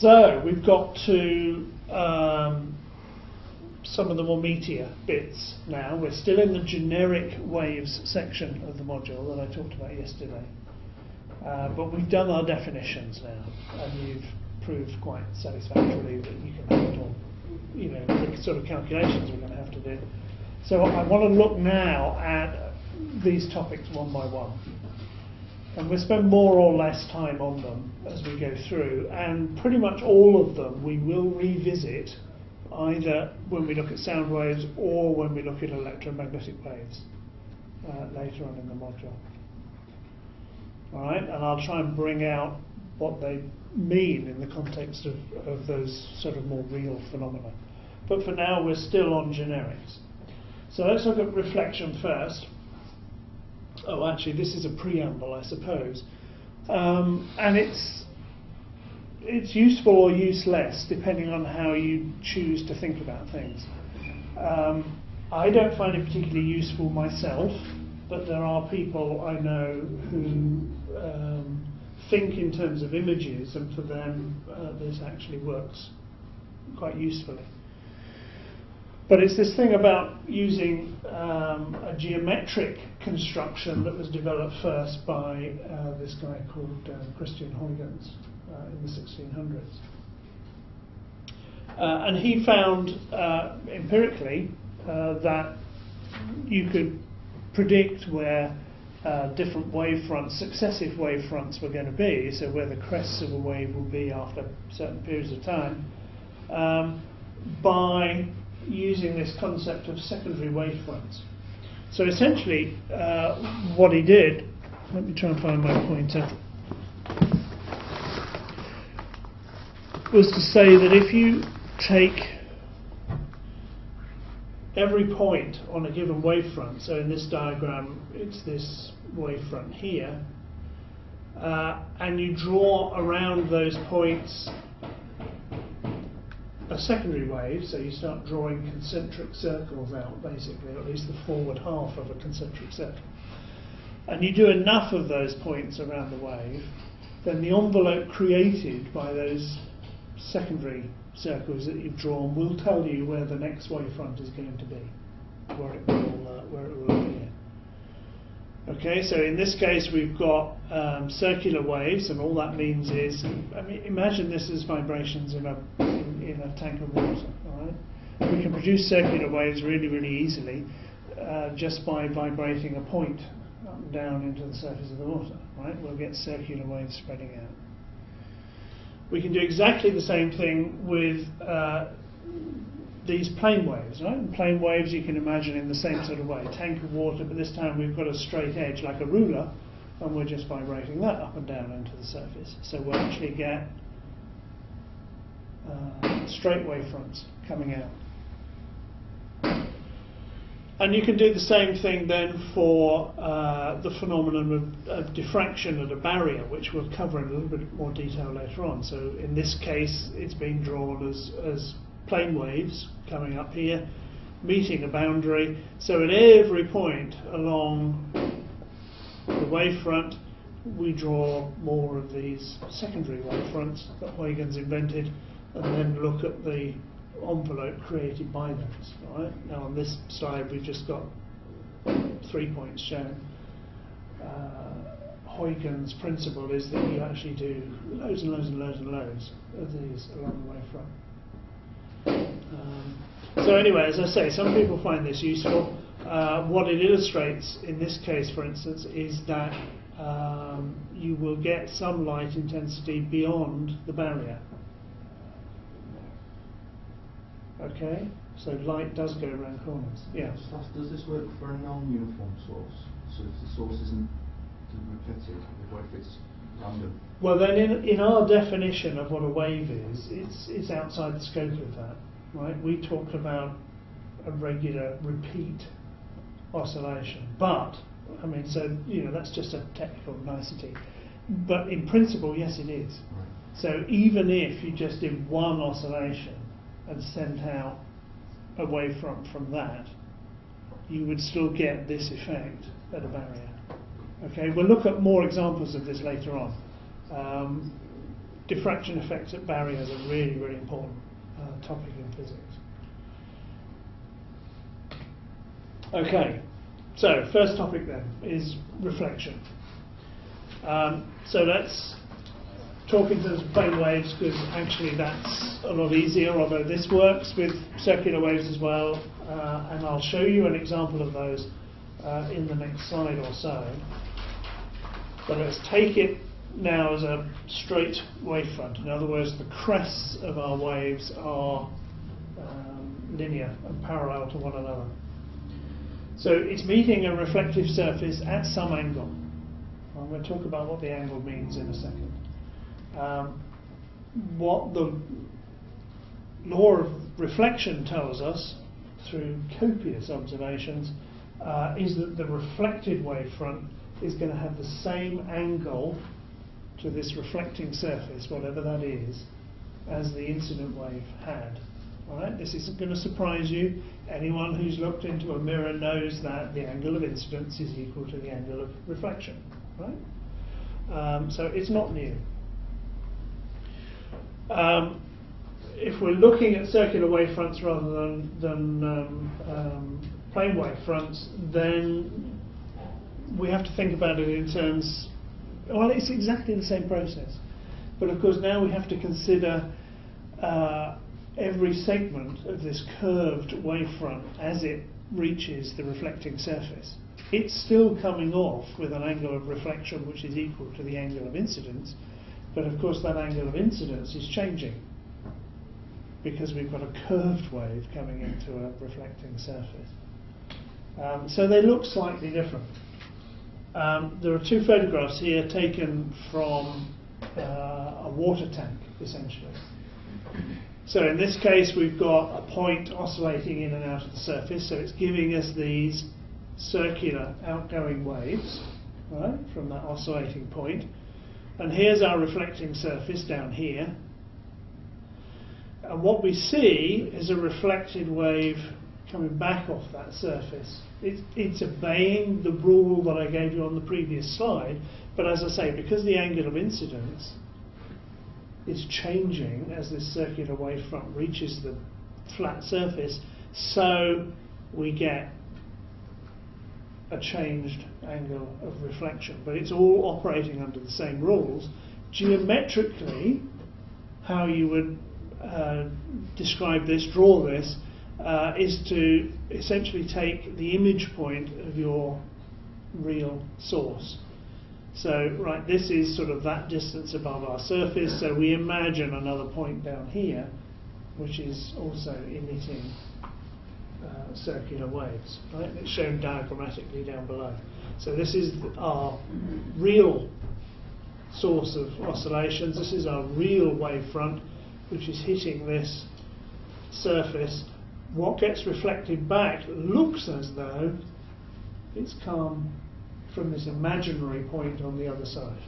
So we've got to um, some of the more meatier bits now. We're still in the generic waves section of the module that I talked about yesterday. Uh, but we've done our definitions now, and you've proved quite satisfactorily that you can handle, you know, the sort of calculations we're going to have to do. So I want to look now at these topics one by one. And we'll spend more or less time on them as we go through, and pretty much all of them we will revisit either when we look at sound waves or when we look at electromagnetic waves uh, later on in the module. All right, and I'll try and bring out what they mean in the context of, of those sort of more real phenomena. But for now, we're still on generics. So let's look at reflection first. Oh, actually, this is a preamble, I suppose. Um, and it's it's useful or useless depending on how you choose to think about things. Um, I don't find it particularly useful myself, but there are people I know who um, think in terms of images, and for them uh, this actually works quite usefully. But it's this thing about using um, a geometric construction that was developed first by uh, this guy called uh, Christian Huygens uh, in the 1600s. Uh, and he found uh, empirically uh, that you could predict where different wave fronts, successive wave fronts, were going to be, so where the crests of a wave will be after certain periods of time, um, by using this concept of secondary wave fronts. So essentially, uh, what he did, let me try and find my pointer, was to say that if you take every point on a given wavefront, so in this diagram it's this wavefront here, uh, and you draw around those points a secondary wave, so you start drawing concentric circles out basically, or at least the forward half of a concentric circle. And you do enough of those points around the wave, then the envelope created by those secondary circles that you've drawn will tell you where the next wavefront is going to be, where it will, uh, where it will appear. Okay, so in this case we've got um, circular waves, and all that means is, I mean, imagine this as vibrations in a in, a tank of water. We can produce circular waves really, really easily uh, just by vibrating a point up and down into the surface of the water. Right, we'll get circular waves spreading out. We can do exactly the same thing with uh, these plane waves, right? And plane waves you can imagine in the same sort of way. Tank of water, but this time we've got a straight edge like a ruler, and we're just vibrating that up and down into the surface. So we'll actually get uh, straight wavefronts coming out. And you can do the same thing then for uh, the phenomenon of, of, diffraction at a barrier, which we'll cover in a little bit more detail later on. So in this case, it's being drawn as, as plane waves coming up here, meeting a boundary. So at every point along the wavefront, we draw more of these secondary wavefronts that Huygens invented, and then look at the envelope created by those. Right? Now on this slide we've just got three points shown. Uh, Huygens' principle is that you actually do loads and loads and loads and loads of these along the wavefront. Um, so anyway, as I say, some people find this useful. Uh, what it illustrates in this case, for instance, is that um, you will get some light intensity beyond the barrier. Okay, so light does go around corners. Yeah. Does this work for a non-uniform source? So if the source isn't repetitive, what if it's random? Well, then in, in our definition of what a wave is, it's, it's outside the scope of that, right? We talked about a regular repeat oscillation, but, I mean, so, you know, that's just a technical nicety. But in principle, yes, it is. Right. So even if you just did one oscillation, and sent out away wavefront from that, you would still get this effect at a barrier. Okay, we'll look at more examples of this later on. Um, diffraction effects at barriers are really, really important uh, topic in physics. Okay, so first topic then is reflection. Um, so let's talk to of plane waves because actually that's a lot easier, although this works with circular waves as well, uh, and I'll show you an example of those uh, in the next slide or so. But let's take it now as a straight wavefront. In other words, the crests of our waves are um, linear and parallel to one another. So it's meeting a reflective surface at some angle. I'm going to talk about what the angle means in a second. Um, what the law of reflection tells us through copious observations uh, is that the reflected wavefront is going to have the same angle to this reflecting surface, whatever that is, as the incident wave had. Right? This isn't going to surprise you. Anyone who's looked into a mirror knows that the angle of incidence is equal to the angle of reflection. Right? Um, so it's not new. Um, if we're looking at circular wavefronts rather than, than um, um, plane wavefronts, then we have to think about it in terms. Well, it's exactly the same process, but of course now we have to consider uh, every segment of this curved wavefront as it reaches the reflecting surface. It's still coming off with an angle of reflection which is equal to the angle of incidence, but of course that angle of incidence is changing because we've got a curved wave coming into a reflecting surface. Um, so they look slightly different. Um, there are two photographs here taken from uh, a water tank, essentially. So in this case, we've got a point oscillating in and out of the surface, so it's giving us these circular outgoing waves right, from that oscillating point. And here's our reflecting surface down here. And what we see is a reflected wave coming back off that surface. It's, it's obeying the rule that I gave you on the previous slide, but as I say, because the angle of incidence is changing as this circular wavefront reaches the flat surface, so we get a changed angle of reflection. But it's all operating under the same rules. Geometrically, how you would uh, describe this, draw this, uh, is to essentially take the image point of your real source. So, right, this is sort of that distance above our surface, so we imagine another point down here, which is also emitting uh, circular waves, right? It's shown diagrammatically down below. So this is our real source of oscillations. This is our real wavefront, which is hitting this surface. What gets reflected back looks as though it's come from this imaginary point on the other side.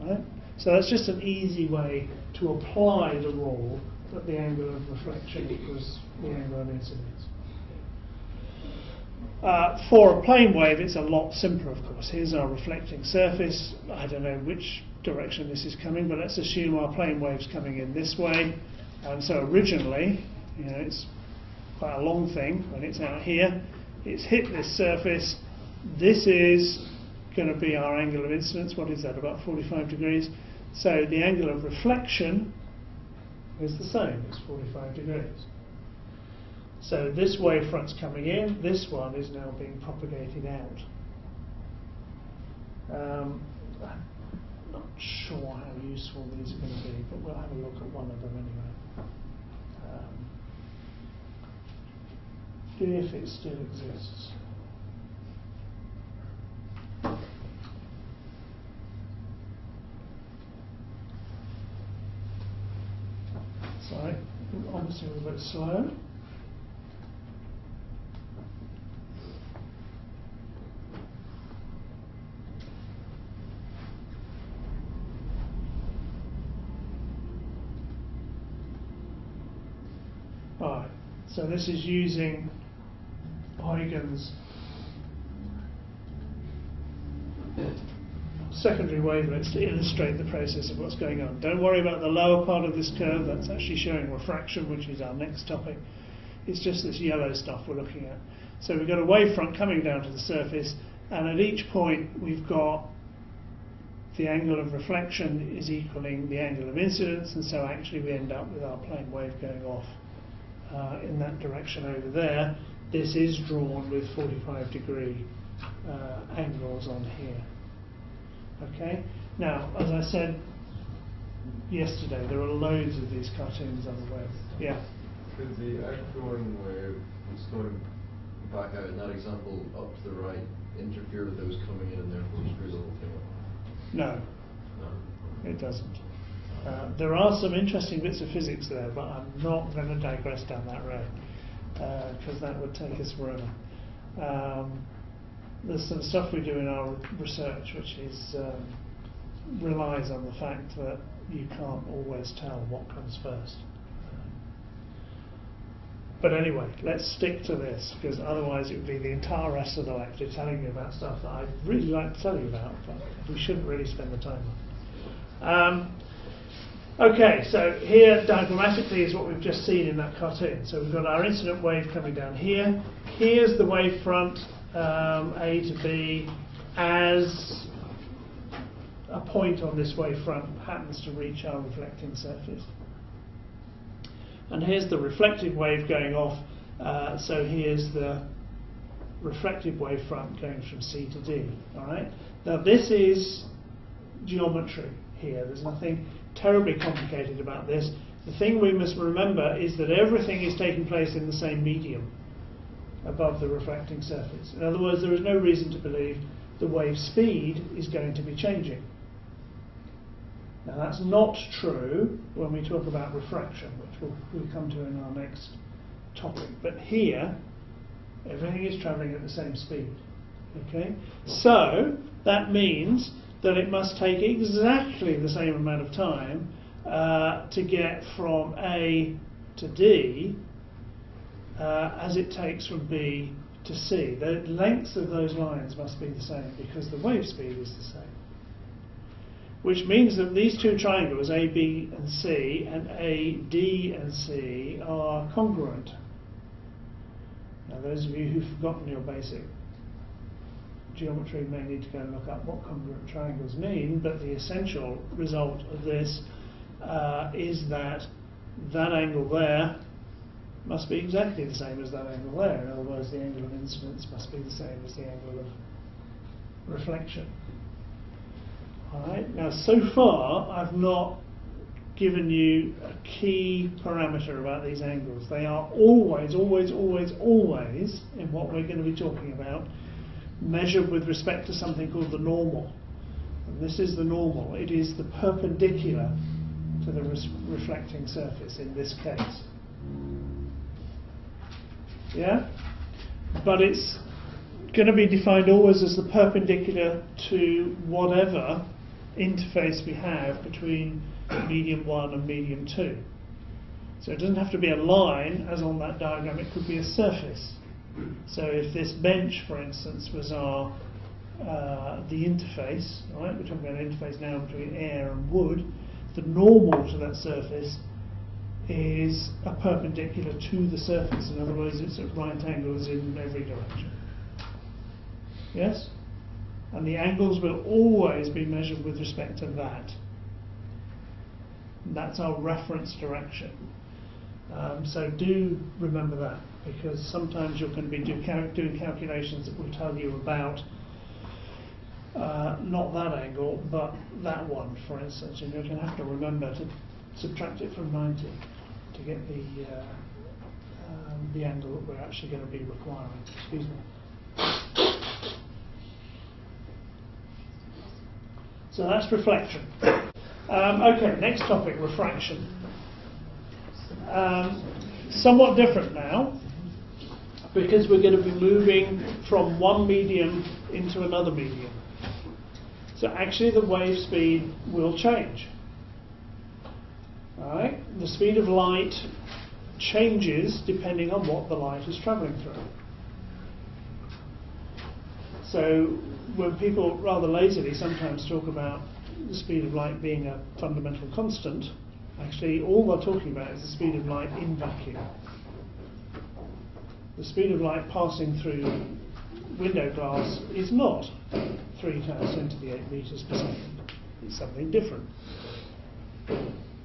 Right? So that's just an easy way to apply the rule that the angle of reflection equals incidence. Uh, for a plane wave, it's a lot simpler, of course. Here's our reflecting surface. I don't know which direction this is coming, but let's assume our plane wave's coming in this way. And so originally, you know, it's quite a long thing when it's out here. It's hit this surface. This is going to be our angle of incidence. What is that? About 45 degrees. So the angle of reflection is the same. It's 45 degrees. So this wavefront's coming in, this one is now being propagated out. Um, I'm not sure how useful these are going to be, but we'll have a look at one of them anyway. Um, if it still exists. Sorry, obviously a bit slow. Right, so this is using Huygens secondary wavelets to illustrate the process of what's going on. Don't worry about the lower part of this curve, that's actually showing refraction, which is our next topic. It's just this yellow stuff we're looking at. So we've got a wavefront coming down to the surface, and at each point we've got the angle of reflection is equaling the angle of incidence, and so actually we end up with our plane wave going off uh, in that direction over there. This is drawn with 45 degree uh, angles on here. Okay? Now, as I said yesterday, there are loads of these cartoons on the web. Yeah? Could the outgoing wave that's going back out in that example up to the right interfere with those coming in and therefore screw the whole thing up? No, No. it doesn't. Uh, there are some interesting bits of physics there, but I'm not going to digress down that road because that would take us forever. Um, there's some stuff we do in our research which is um, relies on the fact that you can't always tell what comes first. But anyway, let's stick to this because otherwise it would be the entire rest of the lecture telling you about stuff that I'd really like to tell you about, but we shouldn't really spend the time on. Um, okay, so here diagrammatically is what we've just seen in that cartoon. So we've got our incident wave coming down here. Here's the wave front um, A to B as a point on this wavefront happens to reach our reflecting surface. And here's the reflective wave going off. Uh, so here's the reflective wavefront going from C to D. All right. Now this is geometry here. There's nothing terribly complicated about this. The thing we must remember is that everything is taking place in the same medium above the reflecting surface. In other words, there is no reason to believe the wave speed is going to be changing. Now that's not true when we talk about refraction, which we'll, we'll come to in our next topic. But here, everything is travelling at the same speed. Okay? So that means that it must take exactly the same amount of time uh, to get from A to D uh, as it takes from B to C. The lengths of those lines must be the same because the wave speed is the same which means that these two triangles, A, B, and C, and A, D, and C, are congruent. Now, those of you who've forgotten your basic geometry may need to go and look up what congruent triangles mean, but the essential result of this uh, is that that angle there must be exactly the same as that angle there. In other words, the angle of incidence must be the same as the angle of reflection. Alright, now so far I've not given you a key parameter about these angles. They are always, always, always, always, in what we're going to be talking about, measured with respect to something called the normal. And this is the normal. It is the perpendicular to the res- reflecting surface in this case. Yeah? But it's going to be defined always as the perpendicular to whatever interface we have between medium 1 and medium 2. So it doesn't have to be a line, as on that diagram, it could be a surface. So if this bench, for instance, was our uh, the interface, right? We're talking about an interface now between air and wood. The normal to that surface is a perpendicular to the surface. In other words, it's at right angles in every direction. Yes? And the angles will always be measured with respect to that. That's our reference direction. Um, so do remember that because sometimes you're going to be do cal- doing calculations that will tell you about uh, not that angle but that one, for instance, and you're going to have to remember to subtract it from 90 to get the uh, um, the angle that we're actually going to be requiring. Excuse me. So that's reflection. Um, okay, next topic, refraction. Um, somewhat different now, because we're going to be moving from one medium into another medium. So actually the wave speed will change. Alright, the speed of light changes depending on what the light is travelling through. So when people rather lazily sometimes talk about the speed of light being a fundamental constant, actually all they're talking about is the speed of light in vacuum. The speed of light passing through window glass is not 3 times 10 to the 8 metres per second. It's something different.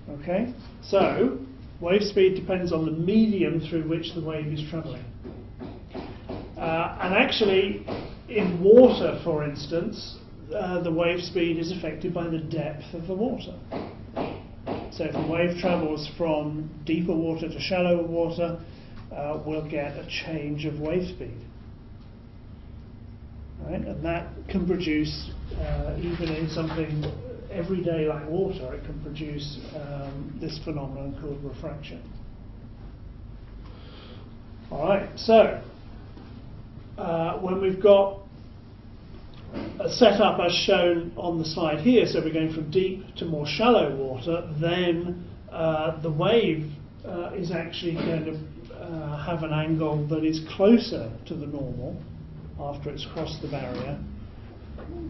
Okay? So, wave speed depends on the medium through which the wave is travelling. Uh, and actually, in water, for instance, uh, the wave speed is affected by the depth of the water. So if a wave travels from deeper water to shallower water, uh, we'll get a change of wave speed. Right? And that can produce, uh, even in something everyday like water, it can produce um, this phenomenon called refraction. All right, so uh, when we've got setup as shown on the slide here, so we're going from deep to more shallow water, then uh, the wave uh, is actually going to uh, have an angle that is closer to the normal after it's crossed the barrier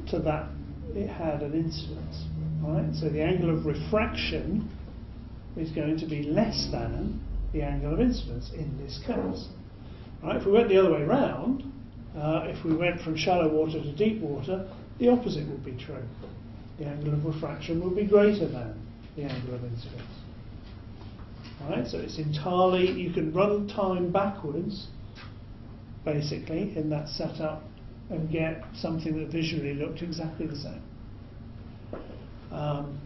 to that it had an incidence. Right? So the angle of refraction is going to be less than the angle of incidence in this case. Right? If we went the other way round, uh, if we went from shallow water to deep water, the opposite would be true. The angle of refraction would be greater than the angle of incidence. Right? So it's entirely, you can run time backwards, basically, in that setup and get something that visually looked exactly the same. Um,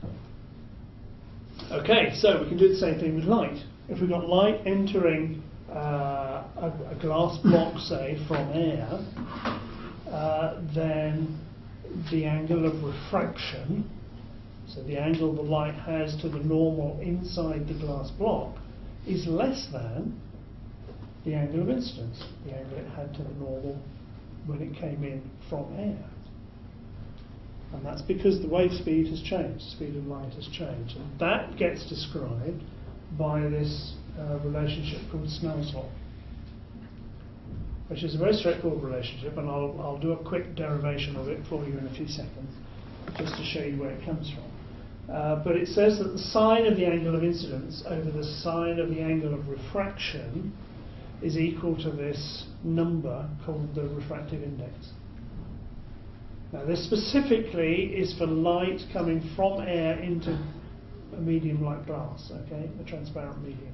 okay, so we can do the same thing with light. If we've got light entering a, a, glass block, say, from air, uh, then the angle of refraction, so the angle the light has to the normal inside the glass block, is less than the angle of incidence, the angle it had to the normal when it came in from air. And that's because the wave speed has changed, the speed of light has changed. And that gets described by this uh, relationship called Snell's law, which is a very straightforward relationship, and I'll, I'll do a quick derivation of it for you in a few seconds, just to show you where it comes from. Uh, but it says that the sine of the angle of incidence over the sine of the angle of refraction is equal to this number called the refractive index. Now, this specifically is for light coming from air into a medium like glass, okay, a transparent medium.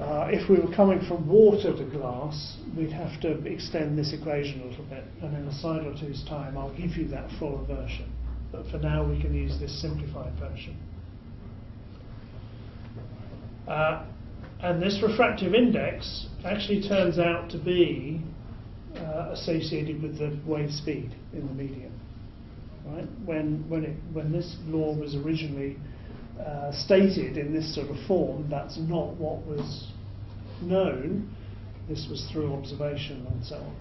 Uh, if we were coming from water to glass, we'd have to extend this equation a little bit, and in a slide or two's time, I'll give you that full version. But for now, we can use this simplified version. Uh, and this refractive index actually turns out to be uh, associated with the wave speed in the medium. Right? When, when, it, when this law was originally uh, stated in this sort of form, that's not what was known. This was through observation and so on.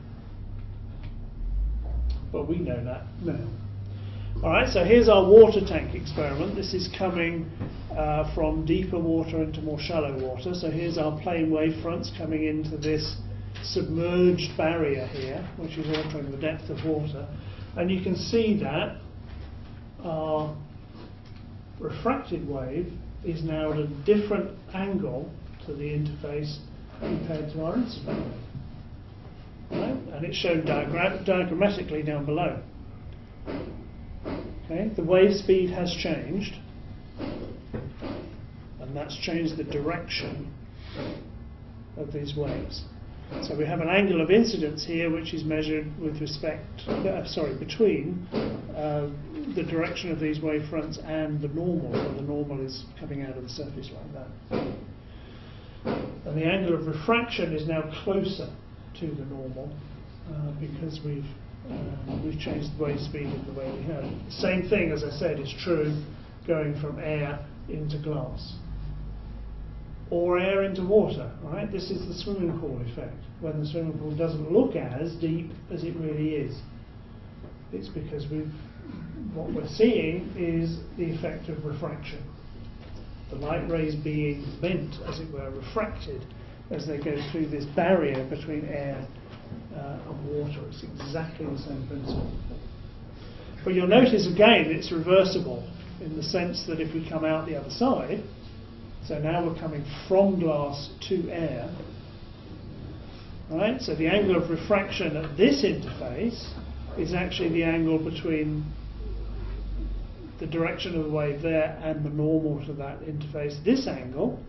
But we know that now. All right, so here's our water tank experiment. This is coming uh, from deeper water into more shallow water. So here's our plane wave fronts coming into this submerged barrier here, which is altering the depth of water. And you can see that our refracted wave is now at a different angle to the interface compared to our incident wave. Right? And it's shown diagram- diagrammatically down below. Okay? The wave speed has changed, and that's changed the direction of these waves. So we have an angle of incidence here, which is measured with respect, uh, sorry, between uh, the direction of these wave fronts and the normal, so the normal is coming out of the surface like that. And the angle of refraction is now closer to the normal uh, because we've uh, we've changed the wave speed in the way we have. Same thing, as I said, is true going from air into glass or air into water, right? This is the swimming pool effect, when the swimming pool doesn't look as deep as it really is. It's because we've, what we're seeing is the effect of refraction. The light rays being bent, as it were, refracted as they go through this barrier between air uh, of water. It's exactly the same principle. But you'll notice again it's reversible in the sense that if we come out the other side, so now we're coming from glass to air, right? So the angle of refraction at this interface is actually the angle between the direction of the wave there and the normal to that interface. This angle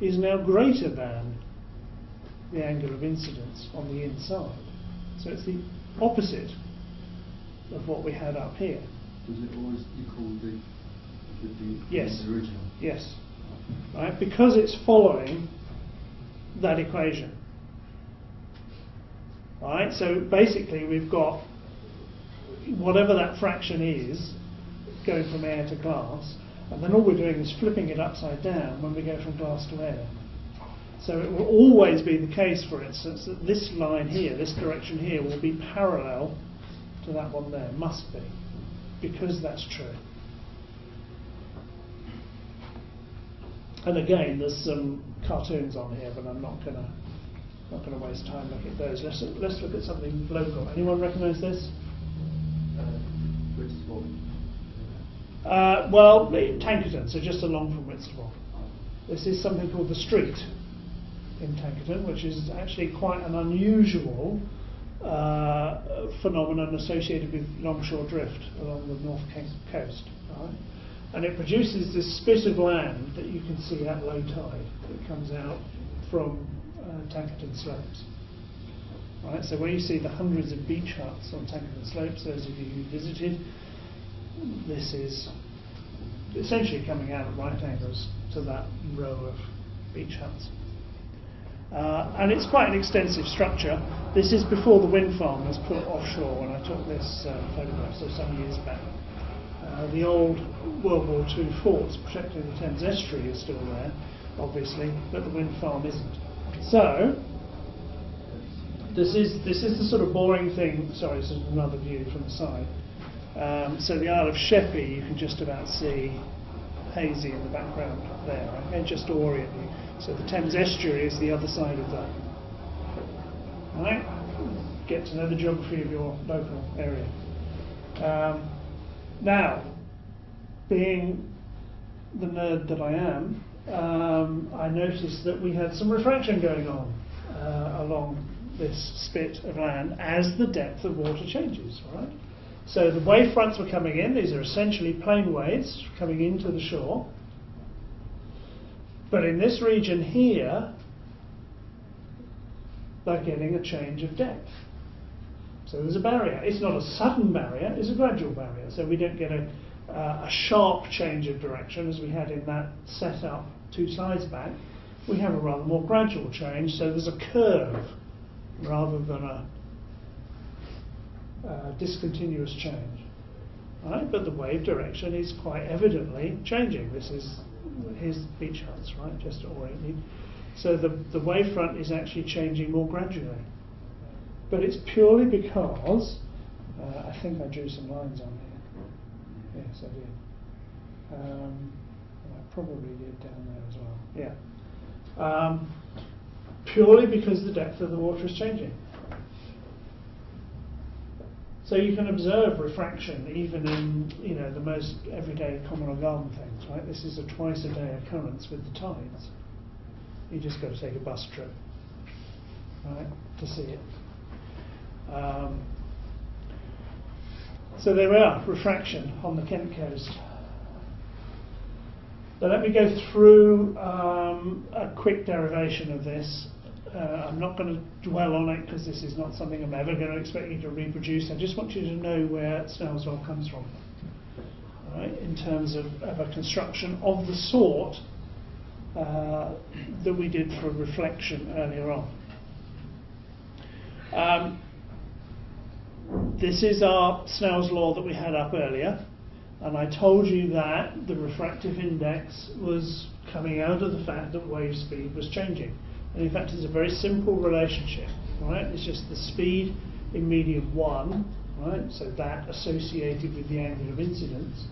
is now greater than the angle of incidence on the inside. So it's the opposite of what we had up here. Does it always equal the, the, the, Yes. the original? Yes. Right? Because it's following that equation. Right? So basically we've got whatever that fraction is going from air to glass, and then all we're doing is flipping it upside down when we go from glass to air. So it will always be the case, for instance, that this line here, this direction here, will be parallel to that one there. Must be, because that's true. And again, there's some cartoons on here, but I'm not gonna not gonna waste time looking at those. Let's let's look at something local. Anyone recognise this? Uh, well, Tankerton, so just along from Whitstable. This is something called the Street in Tankerton, which is actually quite an unusual uh, phenomenon associated with longshore drift along the north coast. Right? And it produces this spit of land that you can see at low tide that comes out from uh, Tankerton slopes. Right, so when you see the hundreds of beach huts on Tankerton slopes, those of you who visited, this is essentially coming out at right angles to that row of beach huts. Uh, and it's quite an extensive structure. This is before the wind farm was put offshore when I took this uh, photograph, so some years back. Uh, the old World War II forts protecting the Thames estuary are still there, obviously, but the wind farm isn't. So, this is this is the sort of boring thing. Sorry, this is another view from the side. Um, so the Isle of Sheppey, you can just about see hazy in the background there, and just orient you. So the Thames estuary is the other side of that. All right? Get to know the geography of your local area. Um, now, being the nerd that I am, um, I noticed that we had some refraction going on uh, along this spit of land as the depth of water changes, right? So the wave fronts were coming in, these are essentially plane waves coming into the shore. But in this region here, they're getting a change of depth. So there's a barrier. It's not a sudden barrier, it's a gradual barrier. So we don't get a, uh, a sharp change of direction as we had in that setup two slides back. We have a rather more gradual change, so there's a curve rather than a uh, discontinuous change. Right? But the wave direction is quite evidently changing. This is here's beach huts, right? Just to orient you. So the, the wave front is actually changing more gradually. But it's purely because uh, I think I drew some lines on here. Yes, I did. Um, I probably did down there as well. Yeah. Um, purely because the depth of the water is changing. So you can observe refraction even in you know the most everyday common or garden things, right? This is a twice a day occurrence with the tides. You just got to take a bus trip, right, to see it. Um, so there we are, refraction on the Kent coast. So let me go through um, a quick derivation of this. Uh, I'm not going to dwell on it because this is not something I'm ever going to expect you to reproduce. I just want you to know where Snell's law comes from, right, in terms of, of a construction of the sort uh, that we did for reflection earlier on. Um, this is our Snell's law that we had up earlier, and I told you that the refractive index was coming out of the fact that wave speed was changing. And in fact, it's a very simple relationship, right? It's just the speed in medium 1, right? So that associated with the angle of incidence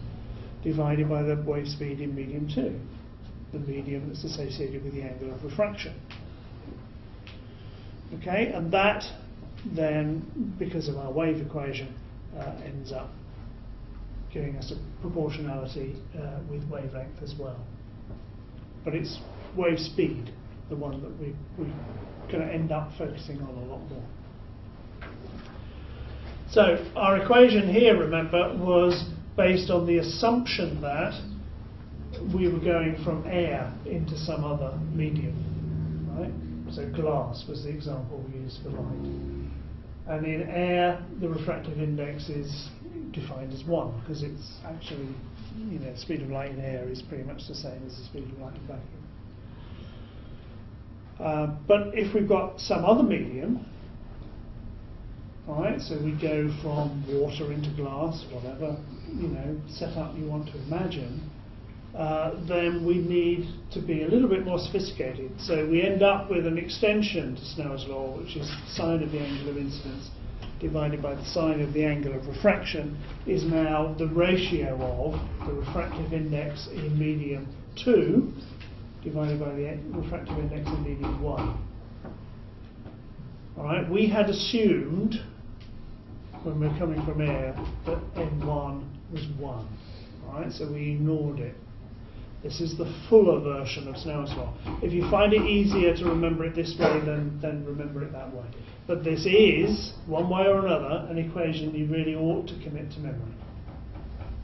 divided by the wave speed in medium 2, the medium that's associated with the angle of refraction. Okay, and that then, because of our wave equation, uh, ends up giving us a proportionality uh, with wavelength as well. But it's wave speed, the one that we, we're going to end up focusing on a lot more. So our equation here, remember, was based on the assumption that we were going from air into some other medium, right? So glass was the example we used for light. And in air, the refractive index is defined as one because it's actually, you know, speed of light in air is pretty much the same as the speed of light in vacuum. Uh, but if we've got some other medium, Alright, so we go from water into glass, whatever, you know, setup you want to imagine, uh, then we need to be a little bit more sophisticated. So we end up with an extension to Snell's law, which is sine of the angle of incidence divided by the sine of the angle of refraction, is now the ratio of the refractive index in medium 2 divided by the refractive index in medium 1. Alright, we had assumed when we're coming from air that n1 was 1. Alright, so we ignored it. This is the fuller version of Snell's law. If you find it easier to remember it this way, then, then remember it that way. But this is, one way or another, an equation you really ought to commit to memory.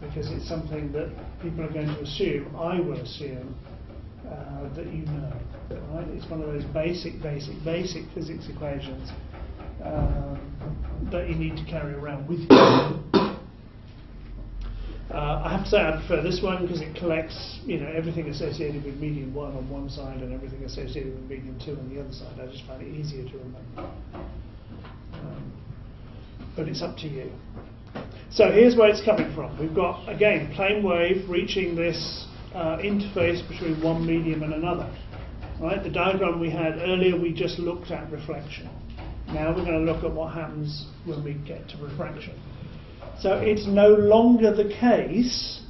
Because it's something that people are going to assume, I will assume, uh, that you know. Right? It's one of those basic, basic, basic physics equations um, that you need to carry around with you. Uh, I have to say I prefer this one because it collects, you know, everything associated with medium one on one side and everything associated with medium two on the other side. I just find it easier to remember. Um, but it's up to you. So here's where it's coming from. We've got again plane wave reaching this uh, interface between one medium and another. Right? The diagram we had earlier, we just looked at reflection. Now we're going to look at what happens when we get to refraction. So it's no longer the case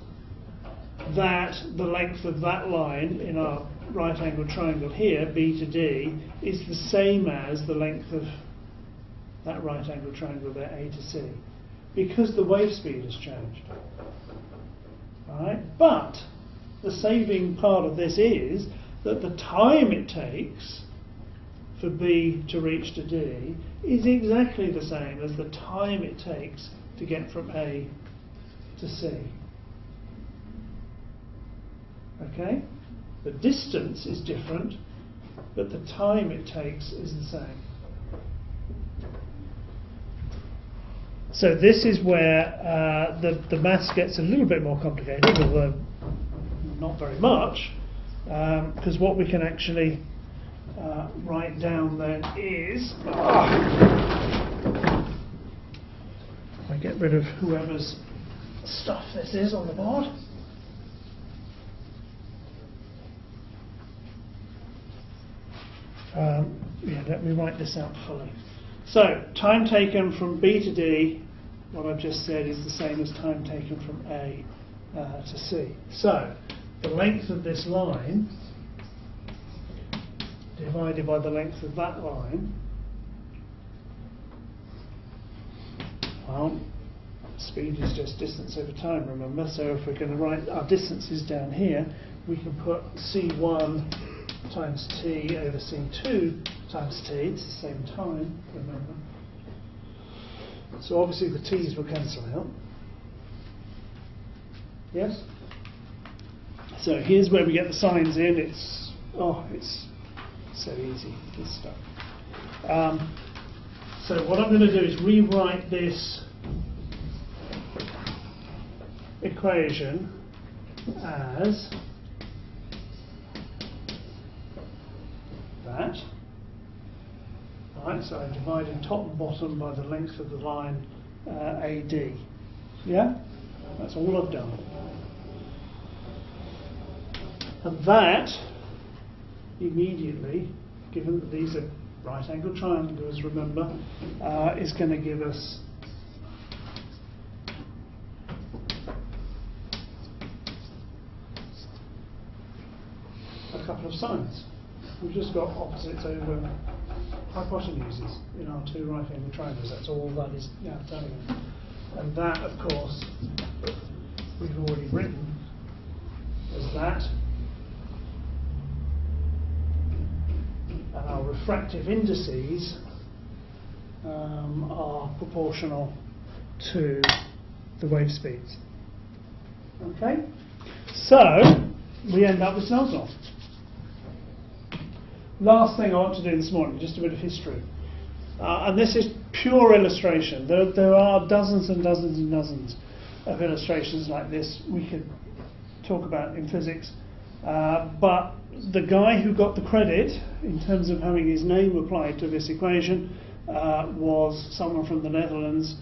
that the length of that line in our right angled triangle here, B to D, is the same as the length of that right angled triangle there, A to C, because the wave speed has changed. Right? But the saving part of this is that the time it takes for B to reach to D is exactly the same as the time it takes to get from A to C. Okay? The distance is different, but the time it takes is the same. So this is where uh, the, the maths gets a little bit more complicated, although not very much, because um, what we can actually uh, write down then is. I get rid of whoever's stuff this is on the board. Um, yeah, let me write this out fully. So, time taken from B to D, what I've just said is the same as time taken from A uh, to C. So, the length of this line divided by the length of that line Well, speed is just distance over time, remember? So if we're going to write our distances down here, we can put c1 times t over c2 times t. It's the same time, remember? So obviously the t's will cancel out. Yes? So here's where we get the sines in. It's, oh, it's so easy, this stuff. Um, so what I'm going to do is rewrite this equation as that. Right, so I'm dividing top and bottom by the length of the line uh, AD. Yeah? That's all I've done. And that immediately, given that these are right angle triangles, remember, uh, is going to give us a couple of sines. We've just got opposites over hypotenuses in our two right-angled triangles. That's all that is now telling us. And that, of course, we've already written as that. And our refractive indices um, are proportional to the wave speeds. Okay? So, we end up with Snell's law. Last thing I want to do this morning, just a bit of history. Uh, and this is pure illustration. There, there are dozens and dozens and dozens of illustrations like this we could talk about in physics. Uh, but the guy who got the credit in terms of having his name applied to this equation uh, was someone from the Netherlands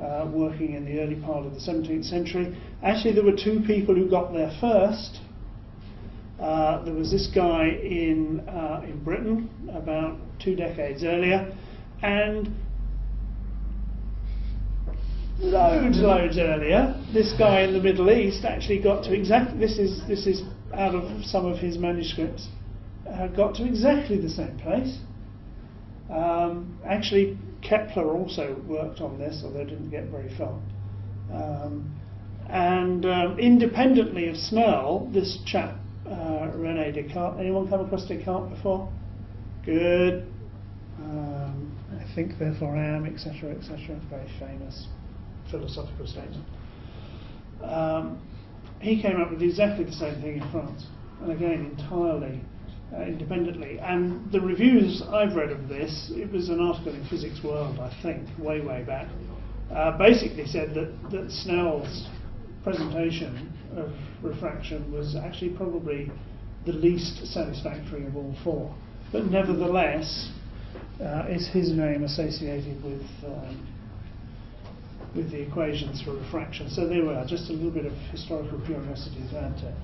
uh, working in the early part of the 17th century. Actually, there were two people who got there first. Uh, there was this guy in uh, in Britain about two decades earlier, and loads, loads earlier, this guy in the Middle East actually got to exactly. This is this is out of some of his manuscripts. Uh, got to exactly the same place. Um, actually, Kepler also worked on this, although didn't get very far. Um, and um, independently of Snell, this chap, uh, Rene Descartes, anyone come across Descartes before? Good. Um, I think, therefore I am, etc., etc. It's a Very famous philosophical statement. He came up with exactly the same thing in France, and again entirely uh, independently. And the reviews I've read of this, it was an article in Physics World, I think, way, way back, uh, basically said that, that Snell's presentation of refraction was actually probably the least satisfactory of all four. But nevertheless, uh, is his name associated with um, with the equations for refraction. So there we are, just a little bit of historical curiosity to.